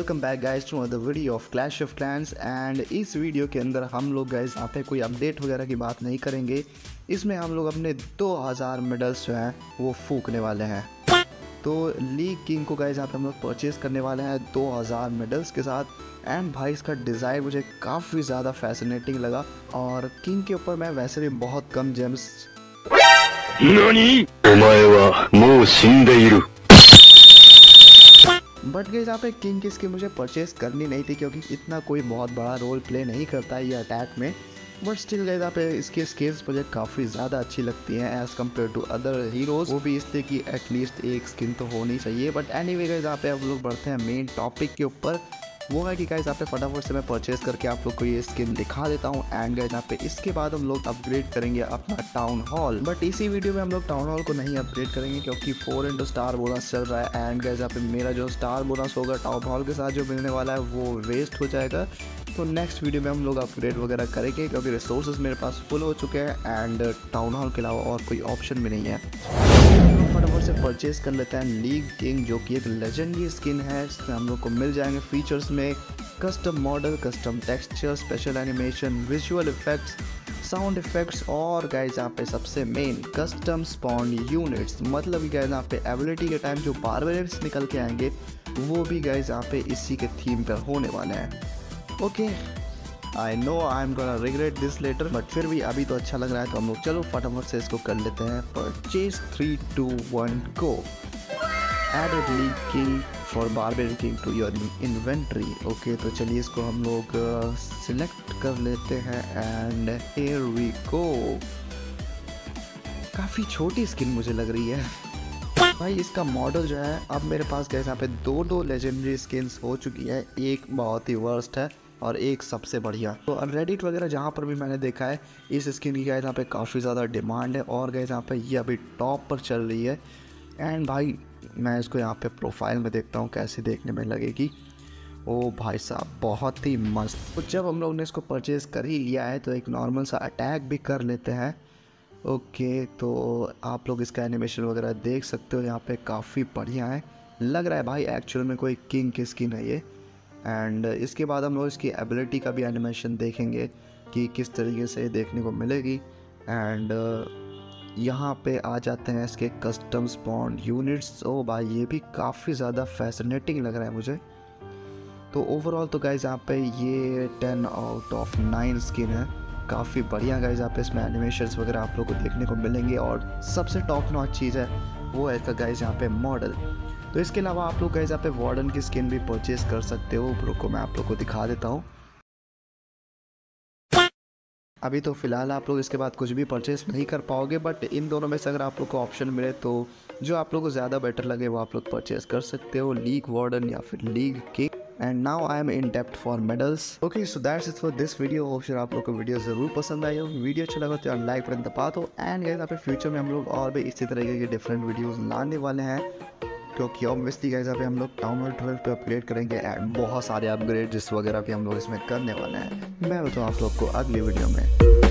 Welcome back guys to other video of Clash of Clans and इस video के अंदर हम लोग गाइस यहाँ पे कोई अपडेट वगैरह की बात नहीं करेंगे। इसमें हम लोग अपने 2000 मेडल्स जो हैं, वो फूकने वाले हैं। तो लीग किंग को गाइस यहाँ पे हम लोग परचेज करने वाले हैं 2000 मेडल्स के साथ। एंड भाई, इसका डिज़ाइन मुझे काफ़ी ज़्यादा फैसिनेटिंग लगा। और किंग के ऊपर मैं वैसे भी बहुत कम जेम्स बट गई यहाँ पे किंग की मुझे परचेस करनी नहीं थी क्योंकि इतना कोई बहुत बड़ा रोल प्ले नहीं करता है ये अटैक में। बट स्टिल गई यहाँ पे इसके स्किल्स मुझे काफ़ी ज़्यादा अच्छी लगती हैं as compare to other heroes वो भी इसलिए कि एटलीस्ट एक स्किन तो होनी चाहिए। बट एनी वे गई यहाँ पे हम लोग बढ़ते हैं मेन टॉपिक के ऊपर। वो है कि गाइज़ यहाँ पे फटाफट से मैं परचेज करके आप लोग को ये स्किन दिखा देता हूँ। एंड गाइज़ यहाँ पे इसके बाद हम लोग अपग्रेड करेंगे अपना टाउन हॉल बट इसी वीडियो में हम लोग टाउन हॉल को नहीं अपग्रेड करेंगे क्योंकि फोर इंटू स्टार बोनस चल रहा है। एंड गाइज़ यहाँ पे मेरा जो स्टार बोनस होगा टाउन हॉल के साथ जो मिलने वाला है, वो वेस्ट हो जाएगा। तो नेक्स्ट वीडियो में हम लोग अपग्रेड वगैरह करेंगे, क्योंकि रिसोर्सेज मेरे पास फुल हो चुके हैं। एंड टाउन हॉल के अलावा और कोई ऑप्शन भी नहीं है। फटाफट से परचेज कर लेते हैं लीग किंग जो कि एक लेजेंडरी स्किन है इसमें हम लोग को मिल जाएँगे फीचर्स में custom model custom texture special animation visual effects sound effects और गाइज़ यहाँ पे सबसे मेन कस्टम स्पॉन यूनिट्स मतलब गाइज़ यहाँ पे एबिलिटी के टाइम जो बारबेरियंस निकल के आएँगे, वो भी गाइज़ यहाँ पे इसी के थीम पर होने वाले हैं। Okay I know I am gonna regret this later but फिर भी अभी तो अच्छा लग रहा है तो हम लोग चलो फटाफट से इसको कर लेते हैं purchase three two one go added league king for barbarian king to your inventory okay तो चलिए इसको हम लोग सिलेक्ट कर लेते हैं एंड हेयर वी गो काफ़ी छोटी स्किन मुझे लग रही है। भाई, इसका मॉडल जो है, अब मेरे पास गए यहाँ पे दो दो लेजेंडरी स्किन्स हो चुकी है। एक बहुत ही वर्स्ट है। और एक सबसे बढ़िया। तो रेडिट वगैरह जहाँ पर भी मैंने देखा है, इस स्किन की गए यहाँ पे काफ़ी ज़्यादा डिमांड है और गए यहाँ पे ये अभी टॉप पर चल रही है। एंड भाई, मैं इसको यहाँ पे प्रोफ़ाइल में देखता हूँ, कैसे देखने में लगेगी। ओ भाई साहब, बहुत ही मस्त। तो जब हम लोग ने इसको परचेज़ कर ही लिया है तो एक नॉर्मल सा अटैक भी कर लेते हैं। ओके तो आप लोग इसका एनिमेशन वगैरह देख सकते हो, यहाँ पे काफ़ी बढ़िया है। लग रहा है भाई एक्चुअल में कोई किंग की स्किन है ये। एंड इसके बाद हम लोग इसकी एबिलिटी का भी एनिमेशन देखेंगे कि किस तरीके से देखने को मिलेगी। एंड यहाँ पे आ जाते हैं इसके कस्टम स्पॉन्ड यूनिट्स ओ भाई, ये भी काफ़ी ज़्यादा फैसिनेटिंग लग रहा है मुझे। तो ओवरऑल तो गाइज़ यहाँ पे ये ten out of nine skin है। काफ़ी बढ़िया गाइज़ यहाँ पे इसमें एनिमेशंस वगैरह आप लोग को देखने को मिलेंगे। और सबसे टॉप नॉच चीज़ है, वो है गाइज़ यहाँ पे मॉडल तो इसके अलावा आप लोग गाइज़ यहाँ पे वार्डन की स्किन भी परचेज कर सकते हो। रुको मैं आप लोग को दिखा देता हूँ। अभी तो फ़िलहाल आप लोग इसके बाद कुछ भी परचेस नहीं कर पाओगे बट इन दोनों में से अगर आप लोग को ऑप्शन मिले तो जो आप लोग को ज़्यादा बेटर लगे, वो आप लोग परचेस कर सकते हो। लीग वार्डन या फिर league king and now I am in depth for medals okay so that's it for this video hope आप लोग को वीडियो ज़रूर पसंद आई हो। वीडियो अच्छा लगा तो यार लाइक बटन दबा दो। एंड गाइस पे फ्यूचर में हम लोग और भी इसी तरीके के डिफरेंट वीडियोस लाने वाले हैं। क्योंकि ऑब्वियसली गाइस पे हम लोग टाउन हॉल ट्वेल्व पे अपग्रेड करेंगे एंड बहुत सारे अपग्रेड्स वगैरह भी हम लोग इसमें करने वाले हैं। मैं बताऊँ आप लोग को अगली वीडियो में।